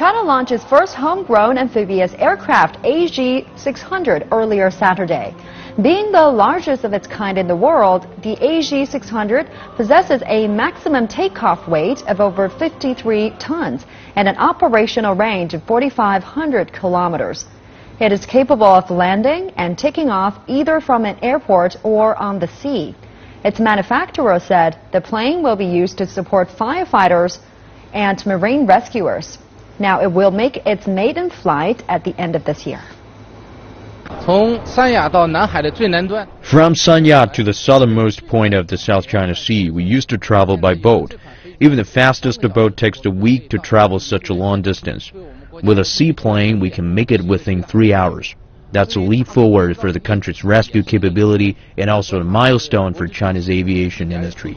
China launched its first homegrown amphibious aircraft, AG-600, earlier Saturday. Being the largest of its kind in the world, the AG-600 possesses a maximum takeoff weight of over 53 tons and an operational range of 4,500 kilometers. It is capable of landing and taking off either from an airport or on the sea. Its manufacturer said the plane will be used to support firefighters and marine rescuers. Now it will make its maiden flight at the end of this year. From Sanya to the southernmost point of the South China Sea, we used to travel by boat. Even the fastest boat takes a week to travel such a long distance. With a seaplane, we can make it within three hours. That's a leap forward for the country's rescue capability and also a milestone for China's aviation industry.